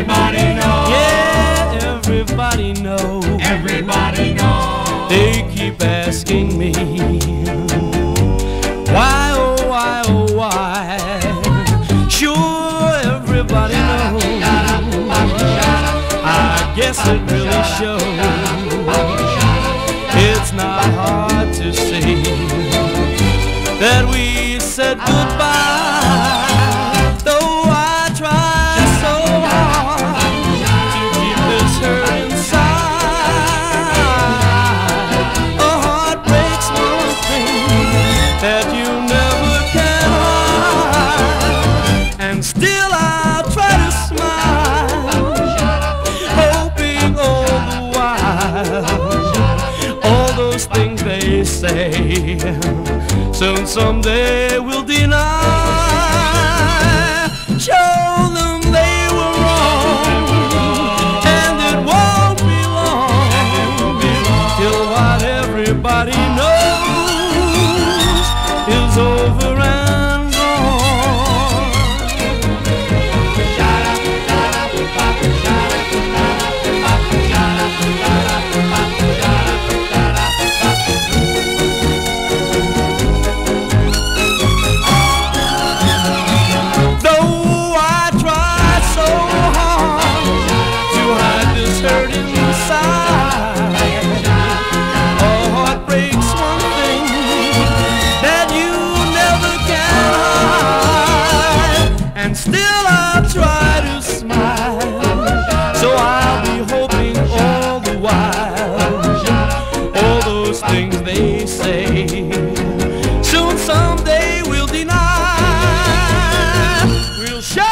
Everybody know. Yeah, everybody know. Everybody know. They keep asking me why, oh why, oh why. Sure, everybody knows. I guess it really shows. It's not hard to see that we said goodbye. Still I'll try to smile, hoping all the while all those things they say soon someday will deny. and still I'll try to smile. So I'll be hoping all the while, all those things they say. Soon someday we'll deny, we'll show.